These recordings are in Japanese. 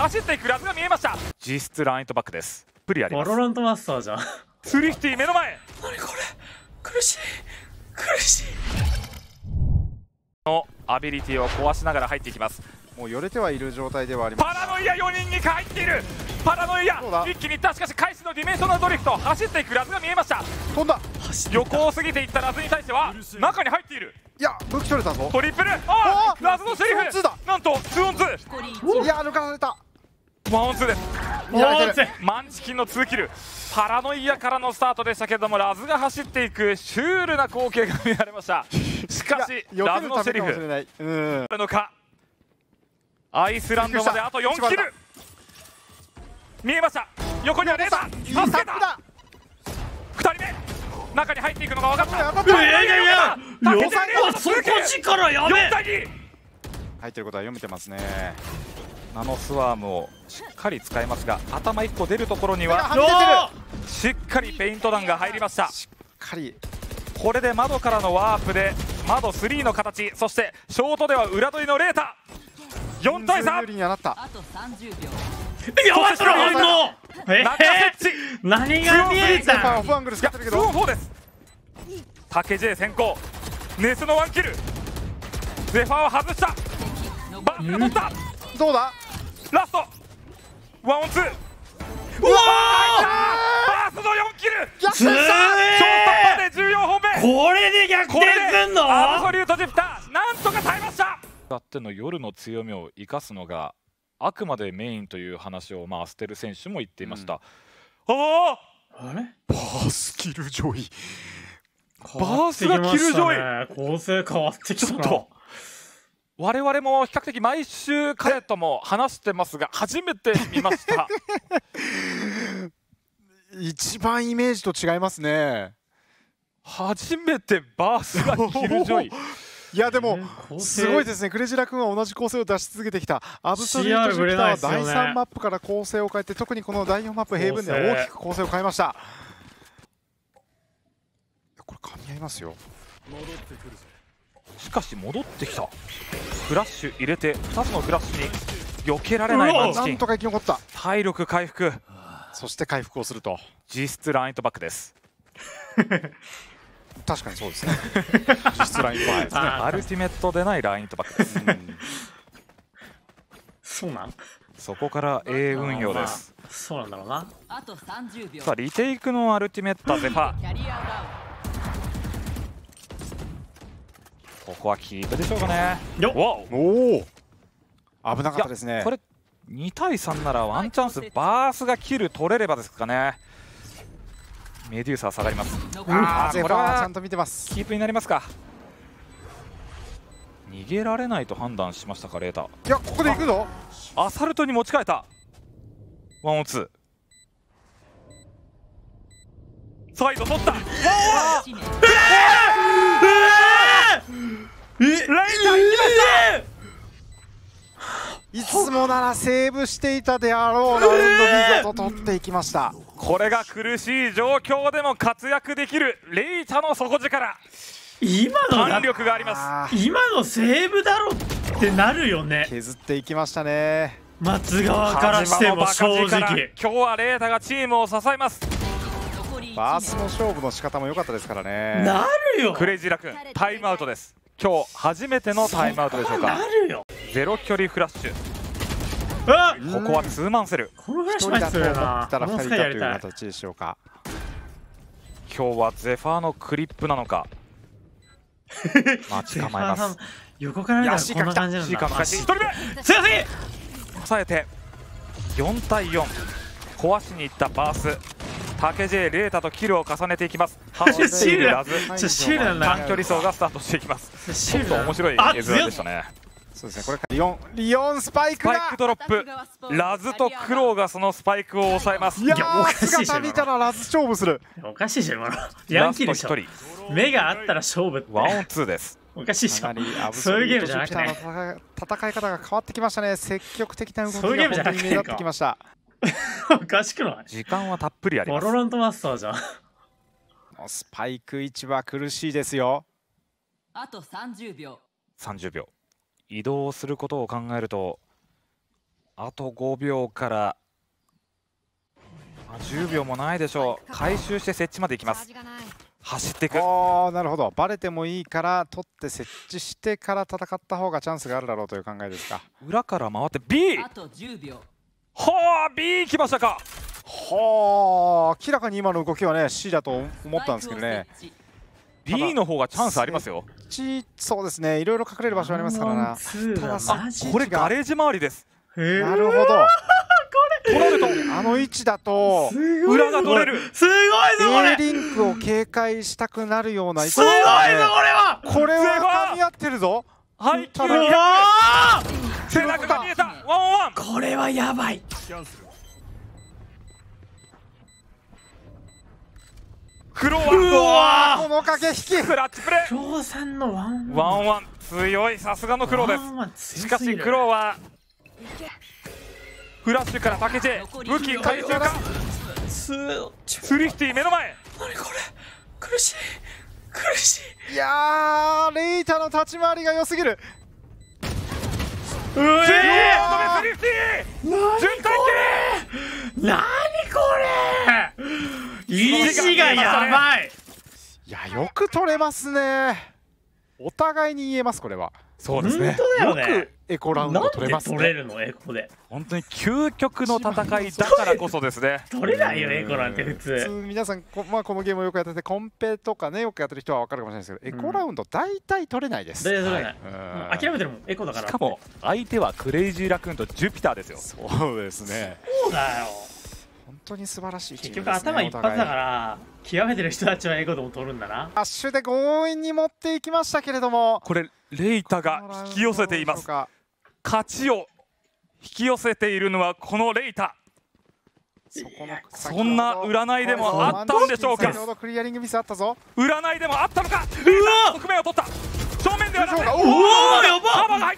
走っていくラズが見えました。実質ラインとバックです。プリあります。バロラントマスターじゃん。スリフティ目の前。何これ？苦しい。苦しい。のアビリティを壊しながら入っていきます。もうよれてはいる状態ではあります。パラノイア4人に入っている。パラノイアそうだ。一気にいったしかし開始のディメンショナルドリフト。走っていくラズが見えました。飛んだ。横を過ぎていったラズに対しては中に入っている。いや武器取れたぞ。トリプル。あああラズのセリフ。ツーだ。なんと2オン2いや抜かれたワンオン2ですマンチキンの2キル。パラノイアからのスタートでしたけれどもラズが走っていくシュールな光景が見られました。しかしラズのセリフ。うん。のかアイスランドまであと4キル。見えました。横にはレー。サー助けた。ップだ2人目。中に入っていくのが分かった。いやいやいや竹よ。内っそこ力やべ4対2入ってることは読めてますねナノスワームをしっかり使いますが頭1個出るところにはしっかりペイント弾が入りました。しっかり。これで窓からのワープで窓3の形そしてショートでは裏取りのレータ4対人数有3利にはなった。あと30秒。やばいそれ反応え中設置。ー、何が見えた？はフォアングル使ってるけ2オンど4です。竹 J 先行。ネスのワンキル。ゼファーを外した。バースが取ったどうだ？ラスト。ワンオンツー。うわバースの4キル。逆ー転したショートまで14本目。ーこれで逆転すんの？でアブソリュートジェプター。なんとか耐えました。だっての夜の強みを生かすのがあくまでメインという話をまあステル選手も言っていました、あああれ？バースキルジョイバースがキルジョイ構成変わってきたな。ちょっと我々も比較的毎週彼とも話してますが初めて見ました。一番イメージと違いますね。初めてバースがキルジョイ。いやでもすごいですね。クレジラ君は同じ構成を出し続けてきた。アブソリュートジュピターは第ないですよね。3マップから構成を変えて特にこの第4マップ平分では大きく構成を変えました。これ噛み合いますよ。しかし戻ってきたフラッシュ入れて2つのフラッシュに避けられないマンチキンなんとか生き残った。体力回復。そして回復をすると。実質ラインとバックです確かにそうですね。実質ラインバーですね。あ アルティメットでないラインとバックです。うん。そうなん。そこから A 運用です。まあそうなんだろうな。あと30秒さあリテイクのアルティメットゼファキャリアダここはキープでしょうかね。よお。おお危なかったですね。これ2対3ならワンチャンスバースがキル取れればですかね。メデューサー下がります。あーゼフこれはちゃんと見てます。キープになりますか。逃げられないと判断しましたかレータいやここで行くぞ。アサルトに持ち替えた。ワンオンツ。ーサイド取った。1名えライター行きましたいつもならセーブしていたであろうラウンドビザと取っていきました。これが苦しい状況でも活躍できるレイタの底力。今のだ。弾力があります。今のセーブだろってなるよね。削っていきましたね。松川からしても正直。今日はレータがチームを支えます。バース1の勝負の仕方も良かったですからね。なるよ。クレイジーラ君タイムアウトです今日初めてのタイムアウトでしょうなかゼロ距離フラッシュ。あここはツーマンセル。このフラッシュマイスする思ったらなこの2人いたという形でしょうか。今日はゼファーのクリップなのか。待ち構えます。横から見たらこんな感じなんだ。シーカー難しい。1人目強すぎ！抑えて。4対4壊しにいったバース。竹 J レータとキルを重ねていきます走っているラズシールな短距離走がスタートしていきます。ちょっと面白いあ絵面でしたね。そうですね。これからリオンリオンスパイクスパイだクドロップ。ラズとクローがそのスパイクを抑えます。いやおかーしい姿見たらラズ勝負する。おかしいじゃん今の。ヤンキーでしょ。ラスト1目があったら勝負って。人ワンオンツーです。おかしいでしょかなりアブソそういうゲームじゃなくて戦戦い方が変わってきましたね。積極的な動きがそういうゲームじゃなくて本当に目立ってきました。おかしくない？時間はたっぷりあります。バロラントマスターじゃんスパイク位置は苦しいですよ。あと30秒。30秒。移動することを考えるとあと5秒からまあ10秒もないでしょう。回収して設置まで行きます。走っていく。なるほど。バレてもいいから取って設置してから戦った方がチャンスがあるだろうという考えですか。裏から回って B あと10秒。はあ B 来ましたかはあ明らかに今の動きはね C だと思ったんですけどね。スパイクを設置 B の方がチャンスありますよ。C そうですね。いろいろ隠れる場所ありますからな。ツーがただマジこれガレージ周りです。なるほど。取られ。たあの位置だと裏が取れる。すごいぞこ A れ。リンクを警戒したくなるような位置すごいぞこれは。これは。噛み合ってるぞ。はい背中が見えた。ワンオンワン。ーこれはやばいクロうはわこの駆け引き。クラッチプレーさんのワンーワンワン強いさすがのクローです。しかしクローはフラッシュから竹地武器回収か。スリフティ目の前。何これ？苦しい。苦しい。いやーレイタの立ち回りが良すぎる。うえめスリフティ何順体何これ？意地がやばい。いやよく取れますね。お互いに言えますこれは。そう本当だよね。よくエコラウンド取れますね。取れるのエコで。本当に究極の戦いだからこそですね。取れないよエコなんて普普通。通皆さんこ,、まあ、このゲームをよくやっててコンペとかねよくやってる人は分かるかもしれないですけど、エコラウンド大体取れないです、大体取れない。うん。諦めてるもんエコだからしかも相手はクレイジーラクーンとジュピターですよ。そうですね。そうだよ本当に素晴らしいチ結ームですね局頭一発だから極めてる人たちはエコでも取るんだな。アッシュで強引に持っていきましたけれども。これレイタが引き寄せています。勝ちを引き寄せているのはこのレイタ。そんな占いでもあったんでしょうか。先ほどクリアリングミスあったぞ。占いでもあったのか。レイタ側面を取った。正面ではなくて。どううわーやば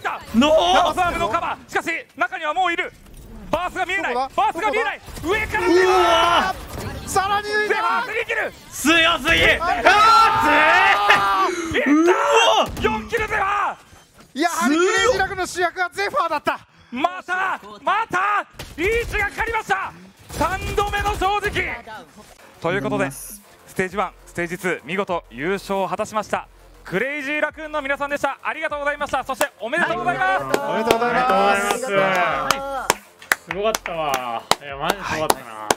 が見えない。バースが見えない。上からうゼわさらに抜いファーたスに切る。強すぎ。あいったーうわ4キルゼファやはりクレイジーラクの主役はゼファーだった。ーまたまたリーチがかかりました。3度目の正直。ということでステージ1ステージ2見事優勝を果たしました。クレイジーラクーンの皆さんでした。ありがとうございました。そしておめでとうございます、おめでとうございますごかったわ。いやマジすごかったな。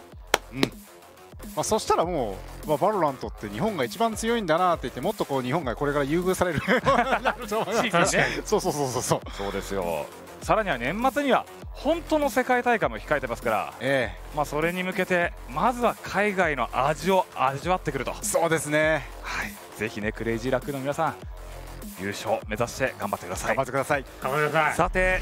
まあ、そしたらもう、まあ、バロラントって日本が一番強いんだなって言ってもっとこう日本がこれから優遇される。そうそうそうそうそう。そうですよ。さらには年末には本当の世界大会も控えてますから、えまあ、それに向けてまずは海外の味を味わってくると、えそうですね。はい、ぜひねクレイジーラクーンの皆さん優勝目指して頑張ってください。頑張ってください。頑張ってください。さて